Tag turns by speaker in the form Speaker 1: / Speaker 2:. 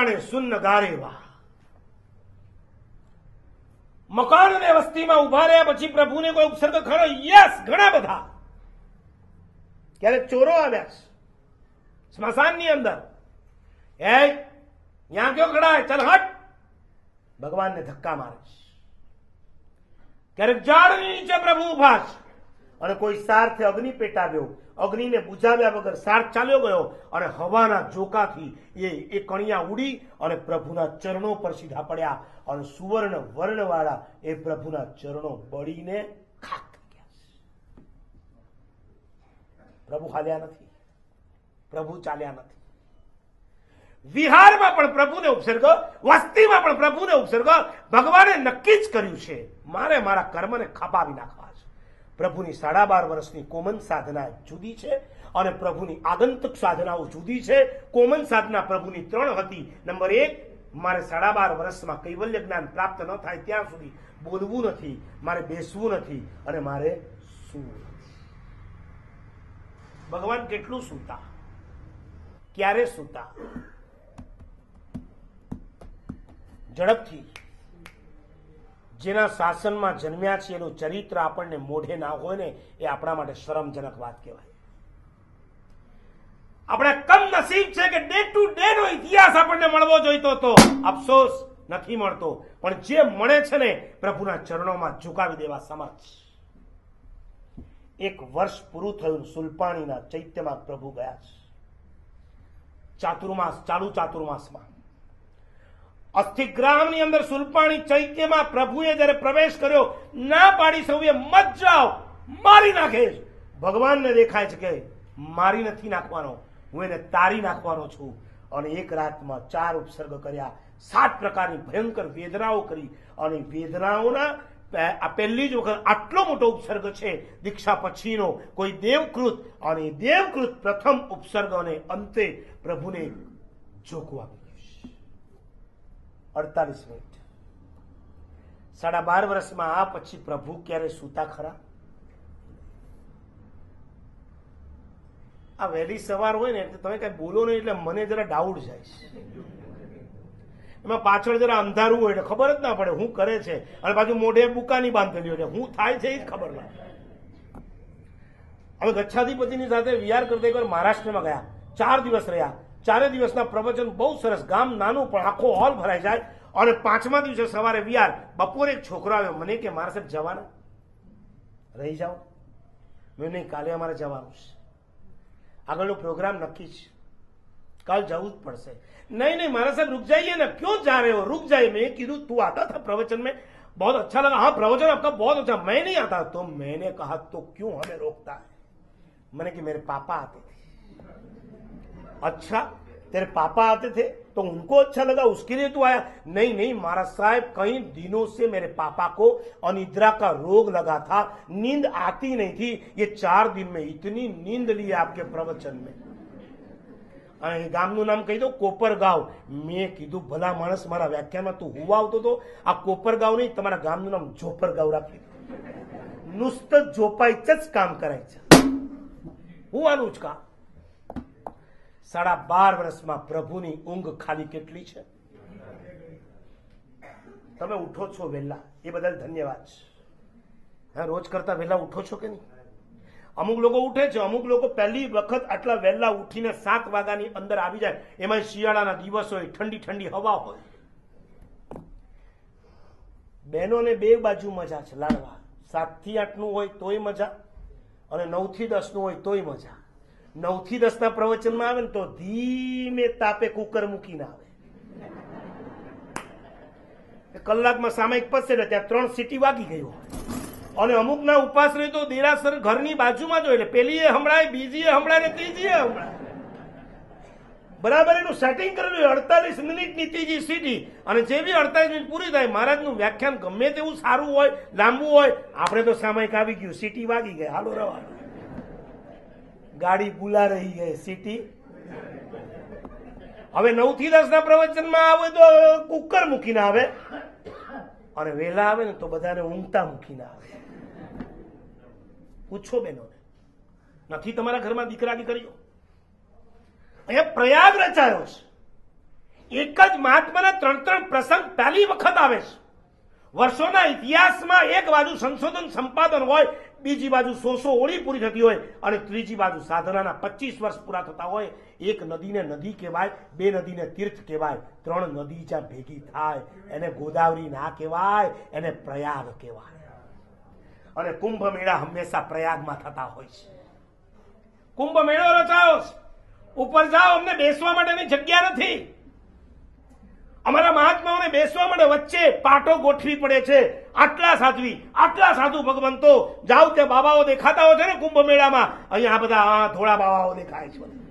Speaker 1: જાણે સુન્ન ગારે વાહ મકાન અને વસ્તીમાં ઊભા રહ્યા પછી પ્રભુને કોઈ ઉપસર્ગ ખરો? યસ ઘણા બધા. ક્યારેક ચોરો આવ્યા છે. સ્મશાનની અંદર. એ ત્યાં કયો ખડા ચાલ હટ. ભગવાનને ધક્કા મારે છે. ક્યારેક ઝાડની નીચે પ્રભુ ઊભા છે. અને કોઈ સાર્થે અગ્નિ પેટાવ્યો. અગ્નિને બુજાવ્યા વગર સાર ચાલ્યો ગયો અને હવાના જોકાથી એ એ કણિયા ઉડી અને પ્રભુના ચરણો પર સીધા પડ્યા અને સુવર્ણ વર્ણવાળા એ પ્રભુના ચરણો બળીને ખાક થઈ ગયા. પ્રભુ હાલ્યા નથી. પ્રભુ ચાલ્યા નથી. વિહારમાં પણ પ્રભુને ઉપસર્ગ, વસ્તીમાં પણ પ્રભુને ઉપસર્ગ, ભગવાને નક્કી જ કર્યું છે. મારે મારા કર્મને ખપાવી નાખવા છે. પ્રભુની સાડા બાર વર્ષની કોમન સાધના જુદી છે અને પ્રભુની આગંતુક સાધનાઓ જુદી છે. કોમન સાધના પ્રભુની ત્રણ હતી. નંબર એક, મારે સાડા બાર વર્ષમાં કૈવલ્ય જ્ઞાન પ્રાપ્ત ન થાય ત્યાં સુધી બોલવું નથી, મારે બેસવું નથી અને મારે સૂવું ભગવાન કેટલું સૂતા? ક્યારે સૂતા? ઝડપથી. જેના શાસનમાં જન્મ્યા છીએ એનું ચરિત્ર આપણને મોઢે ના હોય ને એ આપણા માટે શરમજનક વાત કહેવાય. આપણે કમ નસીબ છે કે ડે ટુ ડે નો ઇતિહાસ આપણને મળવો જોઈતો હતો અફસોસ નથી મળતો. પણ જે મળે છે ને પ્રભુના ચરણોમાં ઝુકાવી દેવા સમર્થ એક વર્ષ પૂરું થયું સુલપાણીના ચૈત્યમાં પ્રભુ ગયા છે. ચાતુર્માસ, ચાલુ ચાતુર્માસમાં. અસ્થિગ્રામની અંદર સુલપાણી ચૈત્યમાં પ્રભુએ જ્યારે પ્રવેશ કર્યો, ના પાડી સૌએ મત જાઓ, મારી નાખે. ભગવાનને દેખાય છે કે મારી નથી નાખવાનો, હું એને તારી નાખવાનો છું. અને એક રાતમાં ચાર ઉપસર્ગ કર્યા, સાત પ્રકારની ભયંકર વેદનાઓ કરી. અને વેદનાઓના આ પહેલી જ વખત આટલો મોટો ઉપસર્ગ છે, દીક્ષા પછીનો. કોઈ દેવકૃત અને દેવકૃત પ્રથમ ઉપસર્ગ અને અંતે પ્રભુને જોખવા અડતાલીસ મિનિટ. સાડા બાર વર્ષમાં આ પછી પ્રભુ ક્યારે સૂતા ખરા? આ વહેલી સવાર હોય ને એટલે તમે કઈ બોલો નહીં એટલે મને જરા ડાઉટ જાય છે. એમાં પાછળ જરા અંધારું હોય એટલે ખબર જ ના પડે હું કરે છે. અને પાછું મોઢે બુકાની બાંધેલી હોય હું થાય છે એ જ ખબર ના હવે ગચ્છાધિપતિની સાથે વિહાર કરતા એકવાર મહારાષ્ટ્રમાં ગયા. ચાર દિવસ રહ્યા. ચારે દિવસના પ્રવચન બહુ સરસ ગામ નાનું પણ આખો હોલ ભરાઈ જાય અને પાંચમા દિવસે સવારે વિહાર બપોરે એક છોકરો આવ્યો મને કે મારા સાહેબ જવાના રહી જાઓ મેં નહીં કાલે અમારે જવાનું છે આગળનો પ્રોગ્રામ નક્કી છે कल जरूर पड़से नहीं नहीं महाराज साहब रुक जाइए ना क्यों जा रहे हो रुक जाइए मैं कीधु तू आता था प्रवचन में बहुत अच्छा लगा हाँ प्रवचन आपका बहुत अच्छा मैं नहीं आता तो मैंने कहा तो क्यों हमें रोकता है मैंने कि मेरे पापा आते थे अच्छा तेरे पापा आते थे तो उनको अच्छा लगा उसके लिए तू आया नहीं नहीं महाराज साहब कई दिनों से मेरे पापा को अनिद्रा का रोग लगा था नींद आती नहीं थी ये चार दिन में इतनी नींद ली आपके प्रवचन में અને એ ગામનું નામ કહી દો કોપરગાંવ મેં કીધું ભલા માણસ મારા વ્યાખ્યાનમાં તું હુવા આવતો તો આ કોપરગાંવ નહીં તમારા ગામનું નામ જોપરગાંવ રાખી દો नुसतं झोपायचंच काम करायचं હુવાનું જ કામ સાડા બાર વર્ષમાં પ્રભુની ઊંઘ ખાલી કેટલી છે? તમે ઉઠો છો વહેલા, એ બદલ ધન્યવાદ હા, રોજ કરતા વહેલા ઉઠો છો કે નહીં? અમુક લોકો ઉઠે છે, અમુક લોકો પહેલી વખત આટલા વહેલા ઉઠીને સાત વાગ્યાની અંદર આવી જાય એમાં શિયાળાના દિવસ હોય, ઠંડી ઠંડી હવા હોય. બહેનોને બે બાજુ મજા છે, લાડવા. સાતથી આઠનું હોય તોય મજા, અને નવથી દસનું હોય તોય મજા. નવથી દસ ના પ્રવચનમાં આવે ને તો ધીમે તાપે કુકર મૂકીને આવે. કલાકમાં સામાયિક પસે ને ત્યાં ત્રણ સીટી વાગી ગયો અને અમુક ના ઉપાસ રહી તો દેરાસર ઘરની બાજુમાં જો એટલે પેલી એ હમણાં બીજી એ હમણાય ને ત્રીજી એ હમણાં બરાબર એનું સેટિંગ કરેલું અડતાલીસ મિનિટની ત્રીજી સીટી. અને જેવી અડતાલીસ મિનિટ પૂરી થાય, મહારાજનું વ્યાખ્યાન ગમે તેવું સારું હોય, લાંબુ હોય, આપણે તો સામાયિક આવી ગયું, સીટી વાગી ગઈ. હાલો રવા ગાડી બુલા રહી ગઈ સિટી હવે નવથી દસ ના પ્રવચનમાં આવે તો કુકર મૂકીને આવે. અને વહેલા આવે ને તો બધાને ઊંઘતા મૂકીને આવે. પૂછો બેનોને નથી તમારા ઘરમાં દીકરા દીકરીઓ? અહીંયા પ્રયાગ રચાયો છે. એક જ મહાત્માના ત્રણ ત્રણ પ્રસંગ પહેલી વખત આવે છે. વર્ષોના ઇતિહાસમાં એક બાજુ સંશોધન સંપાદન હોય બીજી બાજુ સો સો ઓળી પૂરી થતી હોય અને ત્રીજી બાજુ સાધનાના પચીસ વર્ષ પૂરા થતા હોય, એક નદીને નદી કહેવાય, બે નદીને તીર્થ કહેવાય, ત્રણ નદી જ્યાં ભેગી થાય, એને ગોદાવરી ના કહેવાય, એને પ્રયાગ કહેવાય. અને કુંભ મેળા હંમેશા પ્રયાગમાં થતા હોય છે. કુંભ મેળો રચાયો ઉપર જાઓ, અમને બેસવા માટેની જગ્યા નથી. અમારા મહાત્માઓને બેસવા માટે વચ્ચે પાટો ગોઠવી પડે છે. આટલા સાધવી, આટલા સાધુ ભગવંતો જાઓ તે બાબાઓ દેખાતા હોય છે ને કુંભ મેળામાં અહીંયા બધા થોડા બાબાઓ દેખાય છે.